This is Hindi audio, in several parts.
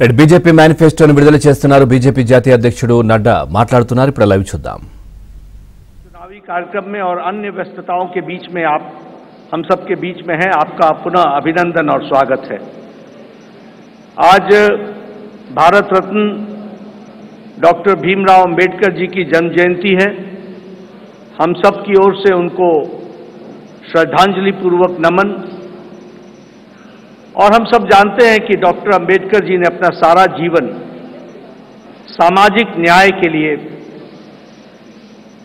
రైట్ బీజేపీ మేనిఫెస్టోను విడుదల చేస్తున్నారు బీజేపీ జాతీయ అధ్యక్షుడు నడ్డా మాట్లాడుతున్నారు ఇప్పుడు లైవ్ చూద్దాం चुनावी कार्यक्रम में और अन्य व्यस्तताओं के बीच में आप हम सबके बीच में हैं आपका पुनः अभिनंदन और स्वागत है आज भारत रत्न डॉक्टर भीमराव अंबेडकर जी की जन्म जयंती है हम सब की ओर से उनको श्रद्धांजलि पूर्वक नमन और हम सब जानते हैं कि डॉक्टर अंबेडकर जी ने अपना सारा जीवन सामाजिक न्याय के लिए,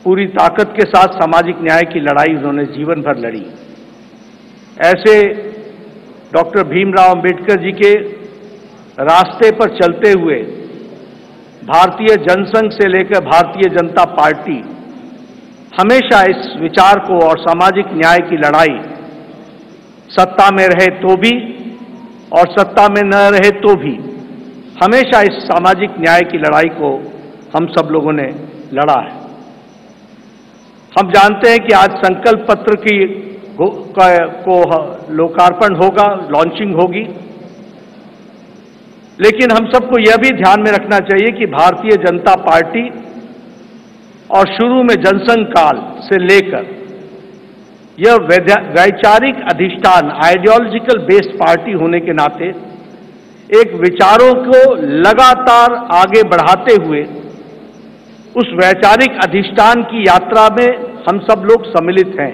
पूरी ताकत के साथ सामाजिक न्याय की लड़ाई उन्होंने जीवन भर लड़ी। ऐसे डॉक्टर भीमराव अंबेडकर जी के रास्ते पर चलते हुए भारतीय जनसंघ से लेकर भारतीय जनता पार्टी हमेशा इस विचार को और सामाजिक न्याय की लड़ाई सत्ता में रहे तो भी और सत्ता में न रहे तो भी हमेशा इस सामाजिक न्याय की लड़ाई को हम सब लोगों ने लड़ा है। हम जानते हैं कि आज संकल्प पत्र की को- लोकार्पण होगा लॉन्चिंग होगी। लेकिन हम सबको यह भी ध्यान में रखना चाहिए कि भारतीय जनता पार्टी और शुरू में जनसंघ काल से लेकर यह वैचारिक अधिष्ठान आइडियोलॉजिकल बेस्ड पार्टी होने के नाते, एक विचारों को लगातार आगे बढ़ाते हुए, उस वैचारिक अधिष्ठान की यात्रा में हम सब लोग सम्मिलित हैं।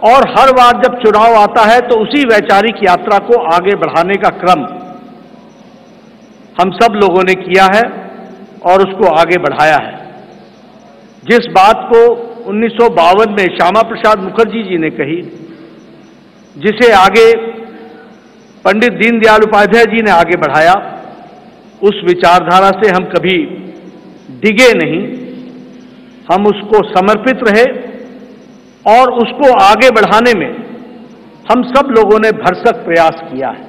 और हर बार जब चुनाव आता है तो उसी वैचारिक यात्रा को आगे बढ़ाने का क्रम हम सब लोगों ने किया है और उसको आगे बढ़ाया है। जिस बात को उन्नीस सौ बावन में श्यामा प्रसाद मुखर्जी जी ने कही, जिसे आगे पंडित दीनदयाल उपाध्याय जी ने आगे बढ़ाया, उस विचारधारा से हम कभी डिगे नहीं। हम उसको समर्पित रहे और उसको आगे बढ़ाने में हम सब लोगों ने भरसक प्रयास किया है।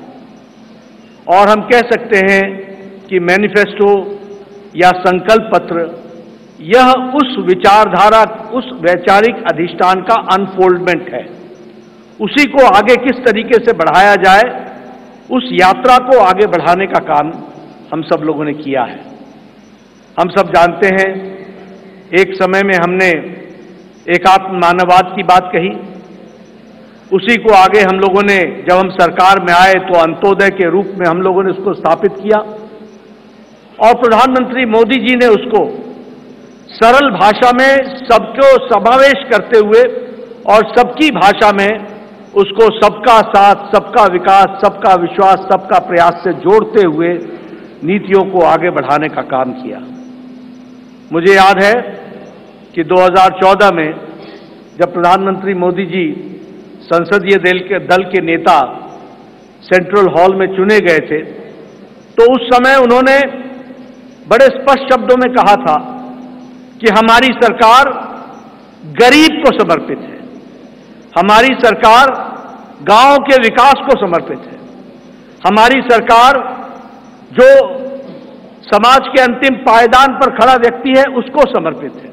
और हम कह सकते हैं कि मैनिफेस्टो या संकल्प पत्र यह उस विचारधारा, उस वैचारिक अधिष्ठान का अनफोल्डमेंट है। उसी को आगे किस तरीके से बढ़ाया जाए, उस यात्रा को आगे बढ़ाने का काम हम सब लोगों ने किया है। हम सब जानते हैं, एक समय में हमने एकात्म मानववाद की बात कही। उसी को आगे हम लोगों ने, जब हम सरकार में आए तो अंत्योदय के रूप में हम लोगों ने उसको स्थापित किया। और प्रधानमंत्री मोदी जी ने उसको सरल भाषा में सबको समावेश करते हुए और सबकी भाषा में उसको सबका साथ, सबका विकास, सबका विश्वास, सबका प्रयास से जोड़ते हुए नीतियों को आगे बढ़ाने का काम किया। मुझे याद है कि 2014 में जब प्रधानमंत्री मोदी जी संसदीय दल के दल के नेता सेंट्रल हॉल में चुने गए थे तो उस समय उन्होंने बड़े स्पष्ट शब्दों में कहा था कि हमारी सरकार गरीब को समर्पित है। हमारी सरकार गाँव के विकास को समर्पित है। हमारी सरकार जो समाज के अंतिम पायदान पर खड़ा व्यक्ति है, उसको समर्पित है।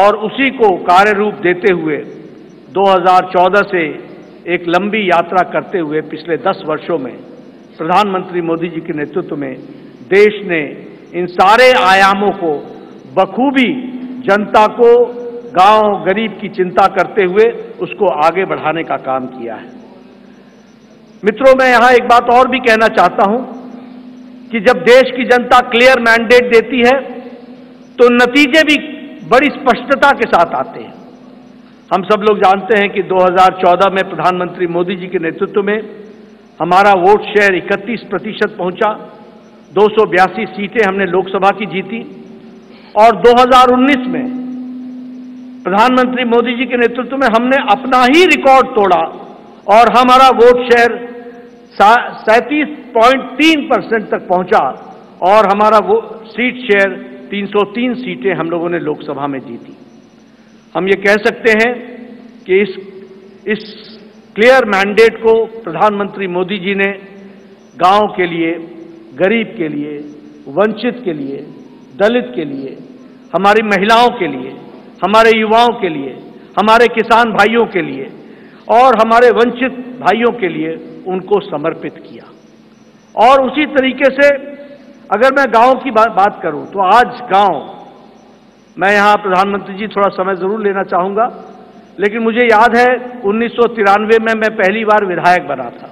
और उसी को कार्य रूप देते हुए 2014 से एक लंबी यात्रा करते हुए पिछले 10 वर्षों में प्रधानमंत्री मोदी जी के नेतृत्व में देश ने इन सारे आयामों को बखूबी जनता को, गाँव गरीब की चिंता करते हुए उसको आगे बढ़ाने का काम किया है। मित्रों, मैं यहाँ एक बात और भी कहना चाहता हूँ कि जब देश की जनता क्लियर मैंडेट देती है तो नतीजे भी बड़ी स्पष्टता के साथ आते हैं। हम सब लोग जानते हैं कि 2014 में प्रधानमंत्री मोदी जी के नेतृत्व में हमारा वोट शेयर 31 प्रतिशत पहुँचा, दो सौ बयासी सीटें हमने लोकसभा की जीती। और 2019 में प्रधानमंत्री मोदी जी के नेतृत्व में हमने अपना ही रिकॉर्ड तोड़ा और हमारा वोट शेयर सैंतीस पॉइंट तीन परसेंट तक पहुँचा और हमारा वो सीट शेयर 303 सीटें हम लोगों ने लोकसभा में जीती। हम ये कह सकते हैं कि इस इस क्लियर मैंडेट को प्रधानमंत्री मोदी जी ने गाँव के लिए, गरीब के लिए, वंचित के लिए दलित के लिए हमारी महिलाओं के लिए हमारे युवाओं के लिए हमारे किसान भाइयों के लिए और हमारे वंचित भाइयों के लिए उनको समर्पित किया। और उसी तरीके से अगर मैं गाँव की बा, बात करूँ तो आज गाँव मैं यहाँ प्रधानमंत्री जी थोड़ा समय ज़रूर लेना चाहूँगा लेकिन मुझे याद है उन्नीस सौ तिरानवे में मैं पहली बार विधायक बना था।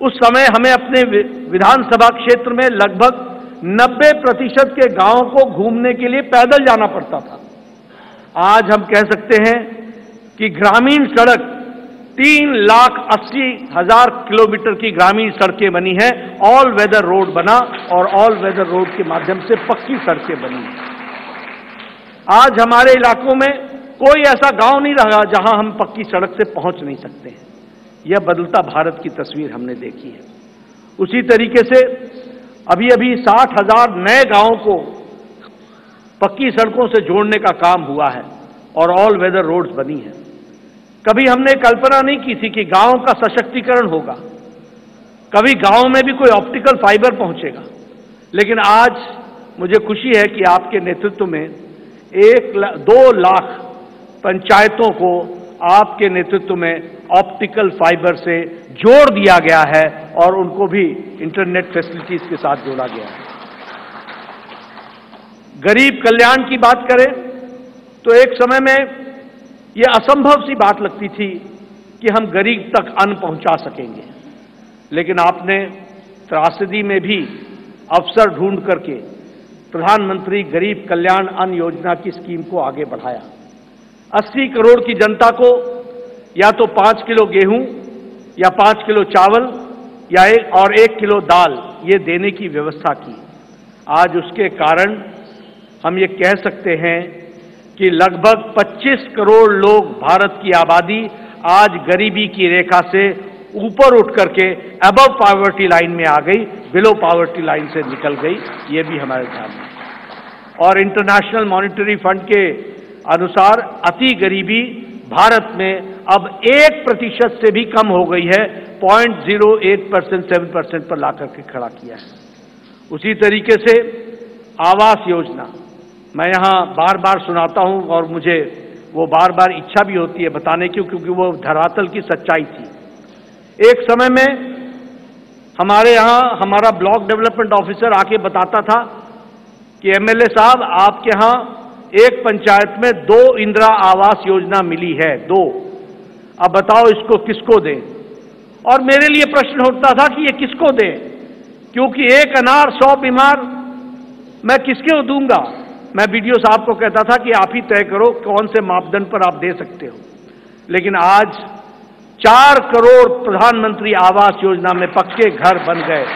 उस समय हमें अपने विधानसभा क्षेत्र में लगभग 90 प्रतिशत के गाँव को घूमने के लिए पैदल जाना पड़ता था। आज हम कह सकते हैं कि ग्रामीण सड़क तीन लाख अस्सी हज़ार किलोमीटर की ग्रामीण सड़कें बनी हैं। ऑल वेदर रोड बना और ऑल वेदर रोड के माध्यम से पक्की सड़कें बनी। आज हमारे इलाकों में कोई ऐसा गाँव नहीं रहा जहाँ हम पक्की सड़क से पहुँच नहीं सकते। हैं यह बदलता भारत की तस्वीर हमने देखी है। उसी तरीके से अभी अभी साठ हज़ार नए गाँवों को पक्की सड़कों से जोड़ने का काम हुआ है और ऑल वेदर रोड्स बनी है। कभी हमने कल्पना नहीं की थी कि गाँव का सशक्तिकरण होगा। कभी गाँव में भी कोई ऑप्टिकल फाइबर पहुंचेगा। लेकिन आज मुझे खुशी है कि आपके नेतृत्व में एक ला- दो लाख पंचायतों को आपके नेतृत्व में ऑप्टिकल फाइबर से जोड़ दिया गया है और उनको भी इंटरनेट फैसिलिटीज़ के साथ जोड़ा गया है। गरीब कल्याण की बात करें तो एक समय में यह असंभव सी बात लगती थी कि हम गरीब तक अन्न पहुँचा सकेंगे। लेकिन आपने त्रासदी में भी अवसर ढूंढ करके प्रधानमंत्री गरीब कल्याण अन्न योजना की स्कीम को आगे बढ़ाया। 80 करोड़ की जनता को या तो पाँच किलो गेहूँ, या पाँच किलो चावल, या एक और एक किलो दाल, ये देने की व्यवस्था की। आज उसके कारण हम ये कह सकते हैं कि लगभग 25 करोड़ लोग भारत की आबादी आज गरीबी की रेखा से ऊपर उठ करके अबव पावर्टी लाइन में आ गई बिलो पावर्टी लाइन से निकल गई, ये भी हमारे ध्यान में। और इंटरनेशनल मॉनिटरी फंड के अनुसार अति गरीबी भारत में अब एक प्रतिशत से भी कम हो गई है point zero eight percent seven percent पर लाकर के खड़ा किया है। उसी तरीके से आवास योजना, मैं यहाँ बार बार सुनाता हूँ और मुझे वो बार बार इच्छा भी होती है बताने की, क्योंकि वो धरातल की सच्चाई थी। एक समय में हमारे यहाँ हमारा ब्लॉक डेवलपमेंट ऑफिसर आके बताता था कि एमएलए साहब, आपके यहाँ एक पंचायत में दो इंदिरा आवास योजना मिली है, दो। अब बताओ इसको किसको दें? और मेरे लिए प्रश्न उठता था कि ये किसको दें? क्योंकि एक अनार, सौ बीमार, मैं किसके दूँगा? मैं बीडीओ साहब को कहता था कि आप ही तय करो कौन से मापदंड पर आप दे सकते हो। लेकिन आज चार करोड़ प्रधानमंत्री आवास योजना में पक्के घर बन गए।